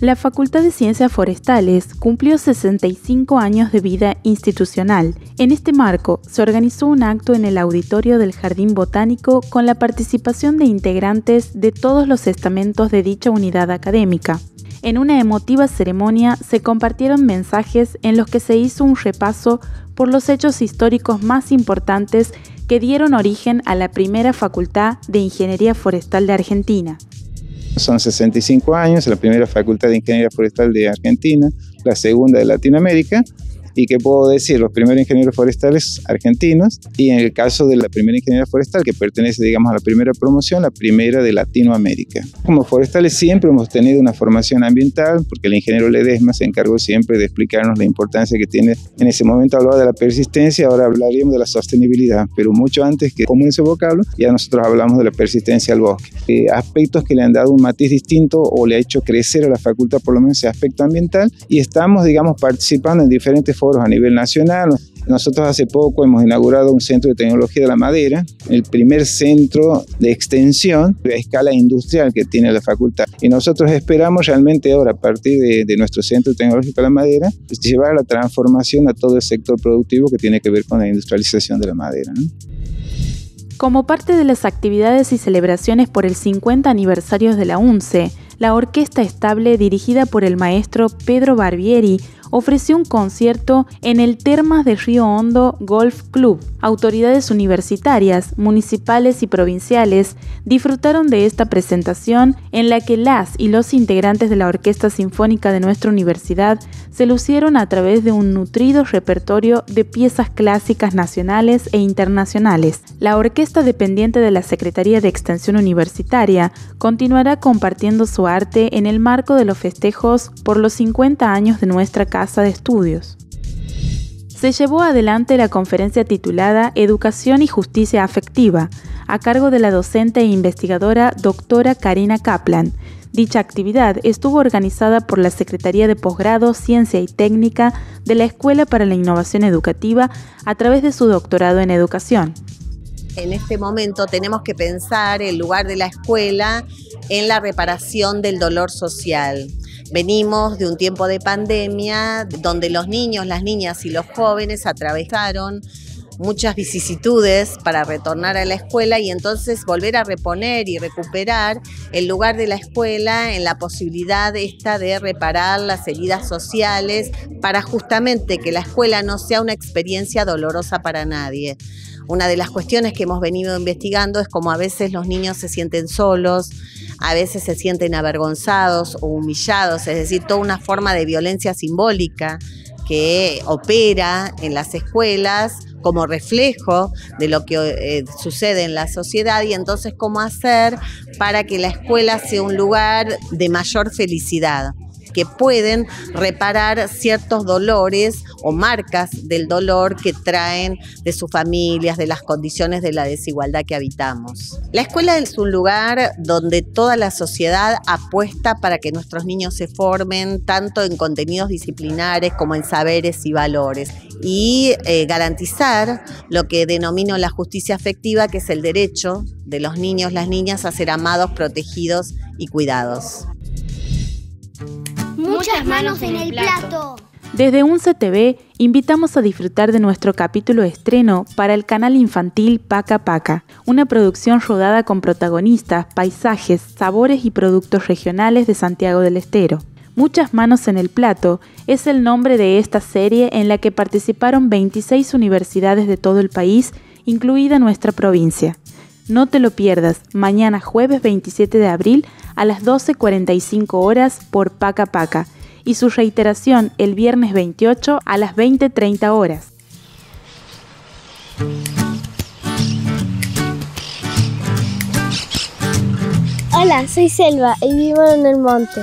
La Facultad de Ciencias Forestales cumplió 65 años de vida institucional. En este marco, se organizó un acto en el auditorio del Jardín Botánico con la participación de integrantes de todos los estamentos de dicha unidad académica. En una emotiva ceremonia se compartieron mensajes en los que se hizo un repaso por los hechos históricos más importantes que dieron origen a la primera Facultad de Ingeniería Forestal de Argentina. Son 65 años, la primera Facultad de Ingeniería Forestal de Argentina, la segunda de Latinoamérica, y que puedo decir los primeros ingenieros forestales argentinos y en el caso de la primera ingeniería forestal que pertenece digamos a la primera promoción, la primera de Latinoamérica. Como forestales siempre hemos tenido una formación ambiental porque el ingeniero Ledesma se encargó siempre de explicarnos la importancia que tiene. En ese momento hablaba de la persistencia, ahora hablaríamos de la sostenibilidad, pero mucho antes que común ese vocablo, ya nosotros hablamos de la persistencia al bosque. Eh, aspectos que le han dado un matiz distinto o le ha hecho crecer a la facultad por lo menos ese aspecto ambiental y estamos digamos participando en diferentes foros a nivel nacional. Nosotros hace poco hemos inaugurado un centro de tecnología de la madera, el primer centro de extensión de escala industrial que tiene la facultad. Y nosotros esperamos realmente ahora, a partir de, nuestro centro tecnológico de la madera, pues, llevar la transformación a todo el sector productivo que tiene que ver con la industrialización de la madera. Como parte de las actividades y celebraciones por el 50 aniversario de la UNCE, la Orquesta Estable, dirigida por el maestro Pedro Barbieri, ofreció un concierto en el Termas de Río Hondo Golf Club. Autoridades universitarias, municipales y provinciales disfrutaron de esta presentación en la que las y los integrantes de la Orquesta Sinfónica de nuestra universidad se lucieron a través de un nutrido repertorio de piezas clásicas nacionales e internacionales. La orquesta dependiente de la Secretaría de Extensión Universitaria continuará compartiendo su arte en el marco de los festejos por los 50 años de nuestra de estudios. Se llevó adelante la conferencia titulada Educación y Justicia Afectiva, a cargo de la docente e investigadora doctora Karina Kaplan. Dicha actividad estuvo organizada por la Secretaría de Posgrado, Ciencia y Técnica de la Escuela para la Innovación Educativa a través de su doctorado en Educación. En este momento tenemos que pensar el lugar de la escuela en la reparación del dolor social. Venimos de un tiempo de pandemia donde los niños, las niñas y los jóvenes atravesaron muchas vicisitudes para retornar a la escuela y entonces volver a reponer y recuperar el lugar de la escuela en la posibilidad esta de reparar las heridas sociales para justamente que la escuela no sea una experiencia dolorosa para nadie. Una de las cuestiones que hemos venido investigando es cómo a veces los niños se sienten solos, a veces se sienten avergonzados o humillados, es decir, toda una forma de violencia simbólica que opera en las escuelas como reflejo de lo que eh, sucede en la sociedad y entonces cómo hacer para que la escuela sea un lugar de mayor felicidad que pueden reparar ciertos dolores o marcas del dolor que traen de sus familias, de las condiciones de la desigualdad que habitamos. La escuela es un lugar donde toda la sociedad apuesta para que nuestros niños se formen tanto en contenidos disciplinares como en saberes y valores y eh, garantizar lo que denomino la justicia afectiva, que es el derecho de los niños, las niñas a ser amados, protegidos y cuidados. Muchas manos en el plato. Desde un CTV invitamos a disfrutar de nuestro capítulo estreno para el canal infantil Paca Paca, una producción rodada con protagonistas, paisajes, sabores y productos regionales de Santiago del Estero. Muchas manos en el plato es el nombre de esta serie en la que participaron 26 universidades de todo el país, incluida nuestra provincia. No te lo pierdas, mañana jueves 27 de abril a las 12.45 horas por Paca Paca y su reiteración el viernes 28 a las 20.30 horas. Hola, soy Selva y vivo en el monte.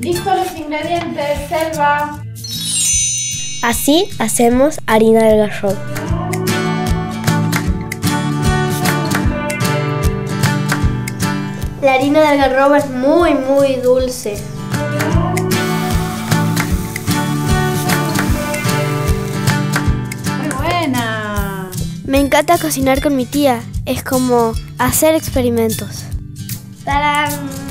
Listo los ingredientes, Selva. Así hacemos harina del garrón. La harina de algarroba es muy, muy dulce. Muy buena. Me encanta cocinar con mi tía. Es como hacer experimentos. ¡Tarán!